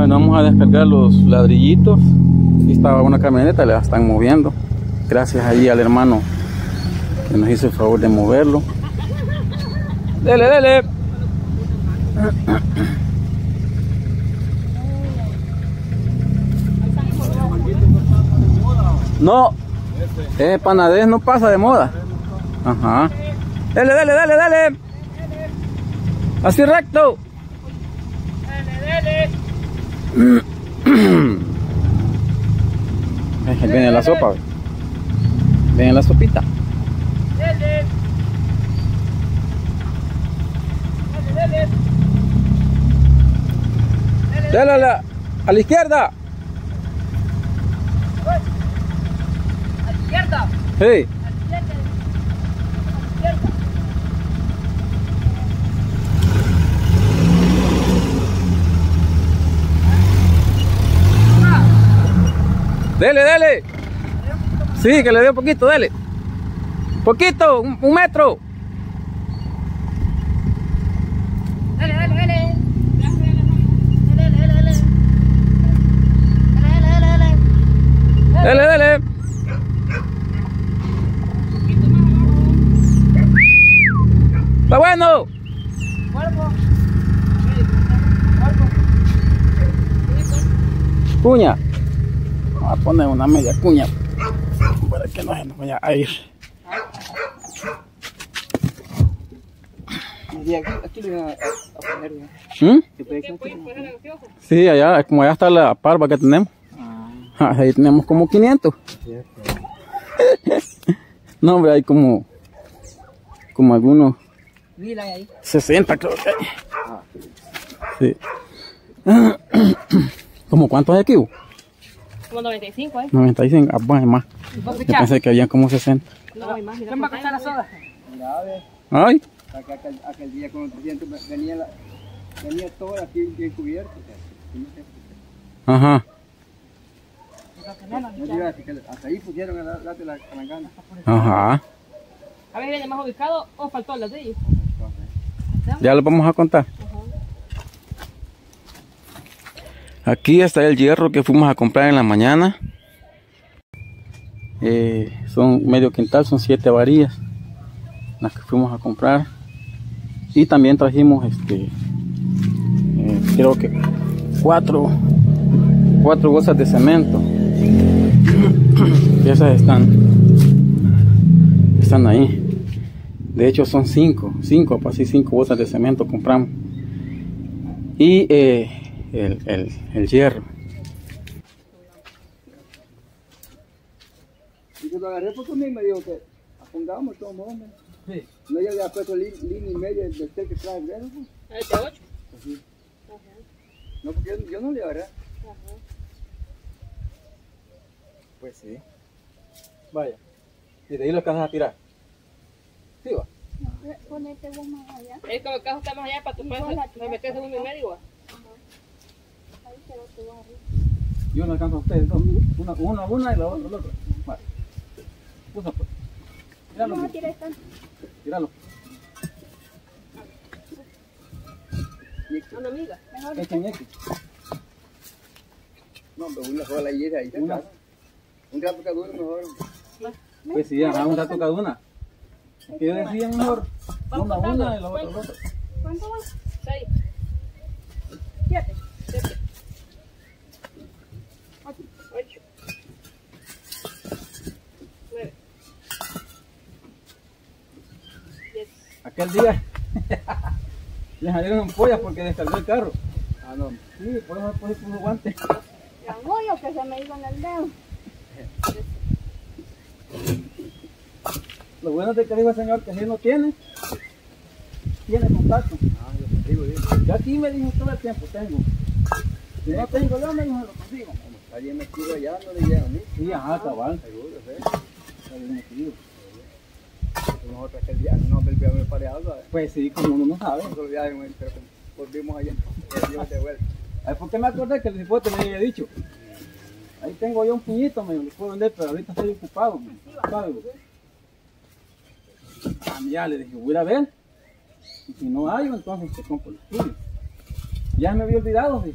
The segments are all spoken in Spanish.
Bueno, vamos a descargar los ladrillitos. Aquí estaba una camioneta, la están moviendo. Gracias ahí al hermano que nos hizo el favor de moverlo. Dele, dele. No, ese panadez no pasa de moda. Ajá. Dale, dale, dale, dale. Así recto. Dale, dale. Viene la sopa. Viene la sopita. Dale. Dale a la, a la izquierda. A la izquierda. Sí. A la izquierda. A la izquierda. Dele, dele. Sí, que le dé un poquito, dele. Poquito, un, un metro. Dale, dale, dale. Dale, dale. Está bueno. Cuerpo. Vamos a poner una media cuña para que no se nos vaya a ir. Aquí, le voy a, poner. ¿Mm? Sí, allá, como allá está la parva que tenemos. Ah, Ahí tenemos como 500. cierto. No, hombre, hay como, como algunos Mira ahí. 60 creo que hay. Ah, Sí. ¿Como cuántos hay aquí? Hugo? Como 95, ¿eh? 95. Ah, bueno, más. ¿Vos Yo pensé que había como 60. No, hay más. ¿Quién va a cachar la soda? mira, a ver. Ay, aquel, aquel día con 300 venía, la, venía todo aquí bien cubierto. ajá. Hasta ahí pusieron a darte la calangana. Ajá. A ver, viene más ubicado o faltó el ladrillo. Ya lo vamos a contar. Aquí está el hierro que fuimos a comprar en la mañana. Eh, son medio quintal, son siete varillas las que fuimos a comprar. Y también trajimos este, eh, creo que cuatro, cuatro bolsas de cemento. Y esas están, están ahí. De hecho son cinco, cinco, pues sí, cinco bolsas de cemento compramos. Y eh, el, el, el hierro. Y cuando agarré a mí me dijo que pongamos todo hombre. Sí. No ya le ha puesto línea y media del tel que trae el dedo. pues. El de 8. Así. No, porque yo, yo no le agarré. Pues sí. Vaya. Y de ahí lo alcanzas a tirar. Sí, va. Ponete vos más allá. Es como el caso está más allá para tu puedes me metes en un y medio. ¿va? Ahí quedó tu barrio. Yo no alcanzo a ustedes dos. Una, una, una y la otra, la otra. Vale. Pusa pues. Tíralo, No, tira esta. tíralo. Una amiga. Mejor. No, pero una sola esa ahí. Una. Un rato cada uno mejor. Pues sí, ajá, un rato cada una. Que yo decía mejor. Una, una y la otra, la otra. ¿Cuánto va? Aquel día le salieron pollas porque descargó el carro. Ah, no. Sí, por eso después puso guantes. La yo que se me iba en el dedo. Lo bueno de que dijo el señor que si no tiene, tiene contacto. Ah, yo te digo. Yo aquí me dijo todo el tiempo, tengo. Si no tengo yo, me dijo, lo consigo. Como está bien metido allá, no le llega a mí. Sí, ajá, cabal. Seguro, ¿sí? Está bien metido. Nosotros aquel día, no, me pareado, ¿sabes? Pues sí, como uno no sabe. Pero volvimos allá. De vuelta. Ay, ¿Por qué me acordé que el cipote me había dicho? Ahí tengo yo un puñito, me lo puedo vender, pero ahorita estoy ocupado. me. Ah, ya le dije, voy a ver. Y si no hay, entonces te compro los tuyos. Ya me había olvidado, sí.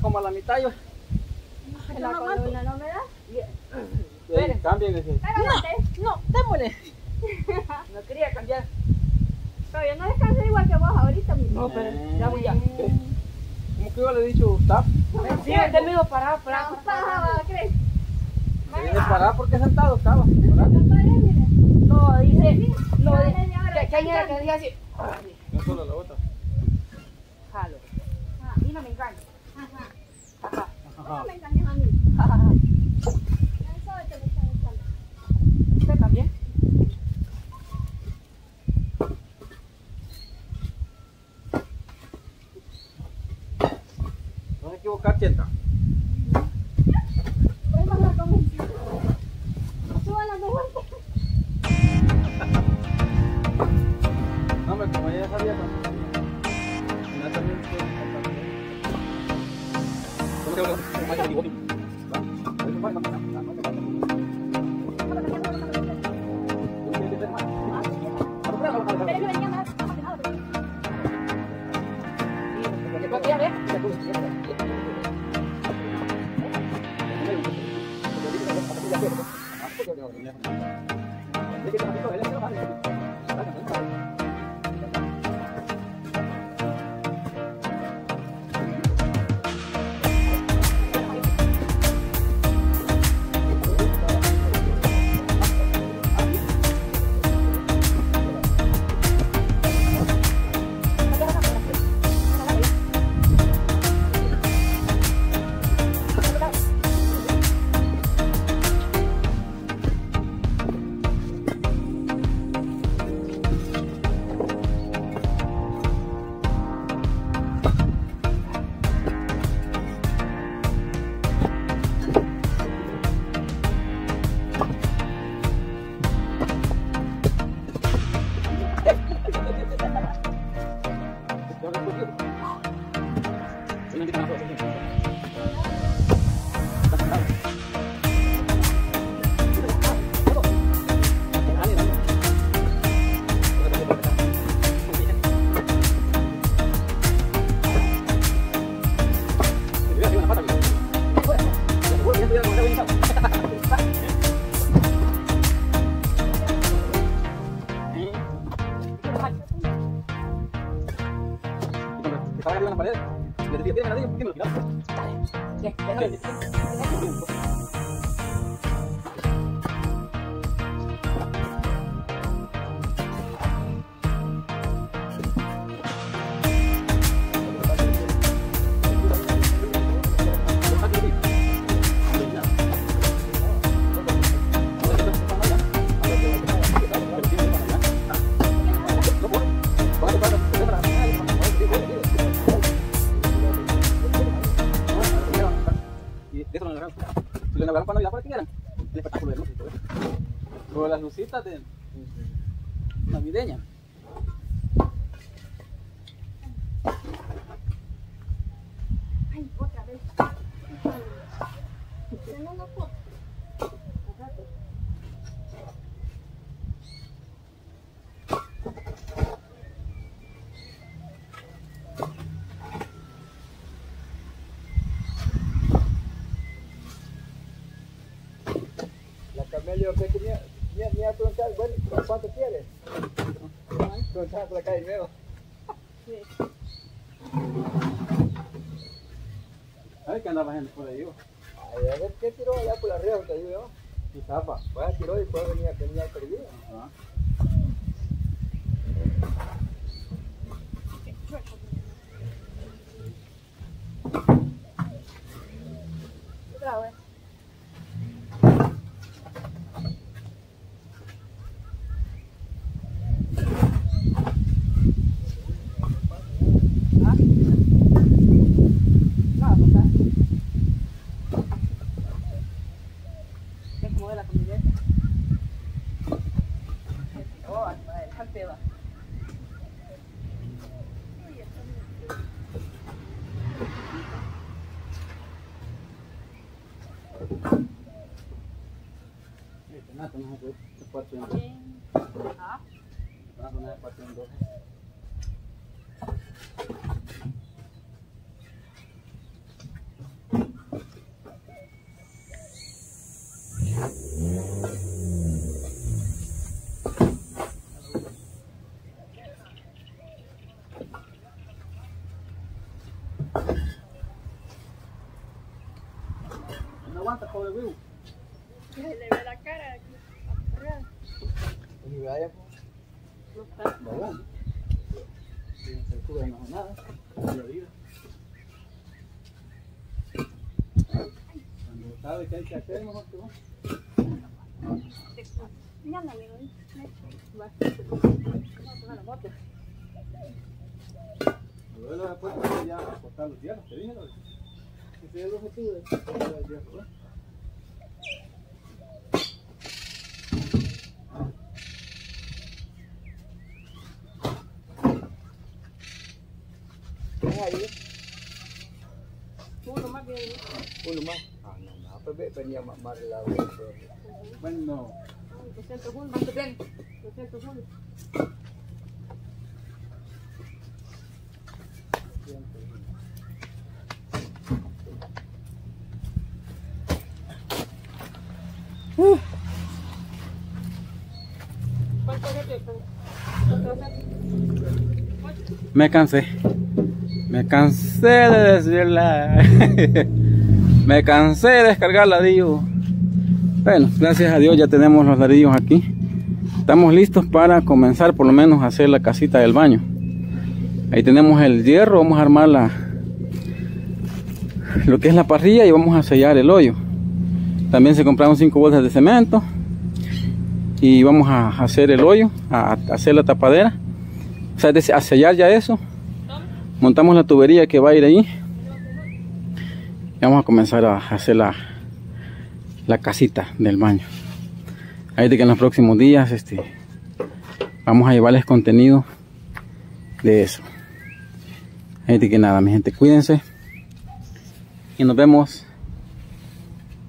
como a la mitad yo. En la columna, ¿no me das? Bien. Cambien. No, no, démosle. no quería cambiar. Pero yo no descansé igual que vos ahorita, mi No, pero eh. ya voy ya. ¿Cómo que yo le he dicho, tap? Sí, he tenido parar, parar. No, estaba, ¿crees? Parar porque sentado estaba. No, dice, no, que ¿Quién era que decía así? No solo la otra. Jalo. Ah, y no me encanta. Oh. ¿Usted también? No se equivocar, tienda. No, me como ya sabía, no. Ya también 来，来，来，来，来，来，来，来，来，来，来，来，espectáculo de luces. todo eso. Pero las lucitas de navideñas. Ay, otra vez. La camello que tenía, tenía, tenía preguntar, bueno, ¿cuánto quieres? Preguntar por la calle nueva. A ver qué andaba gente por ahí. yo. Ay, a ver, ¿qué tiró allá por ría? Te digo yo. Y zapa. Vaya, tiró y después venía, venía perdido. Ajá. Otra vez. No, no está. Es como de la camioneta. Oh, adelante va. Este, nada, no se puede- se puede hacer en- Ah, nada, no se puede hacer en dos. No aguanta, pobre vivo. Se le ve la cara aquí. apagada. Y vaya, No está. Babón. Sin censura no hace nada. Pura vida. Cuando sabe que hay que hacer, mejor que va. Ya no, amigo. va. Vamos a poner después puede ya cortar los hierros, te dije. Ese es el objetivo de cortar los. ¿Tienes ahí? Uno. Ah, no, no, pues ve- venía más, más lado. Bueno, 200 juntos. ¿Cuánto tiene? 200 juntos. ¿Cuánto es esto? ¿Cuánto va a ser? me cansé. Me cansé de decirla. me cansé de descargar ladrillo. Bueno, gracias a Dios ya tenemos los ladrillos aquí. Estamos listos para comenzar por lo menos a hacer la casita del baño. Ahí tenemos el hierro, vamos a armar la, lo que es la parrilla y vamos a sellar el hoyo. También se compraron 5 bolsas de cemento y vamos a hacer el hoyo, a, a hacer la tapadera, o sea, a sellar ya eso. Montamos la tubería que va a ir ahí vamos a comenzar a hacer la, la casita del baño. Ahí de que en los próximos días este, vamos a llevarles contenido de eso. Ahí de que nada, mi gente, cuídense y nos vemos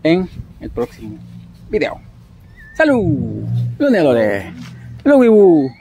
en el próximo video. ¡Salud! ¡Salud, Lore! ¡Salud, Wibu!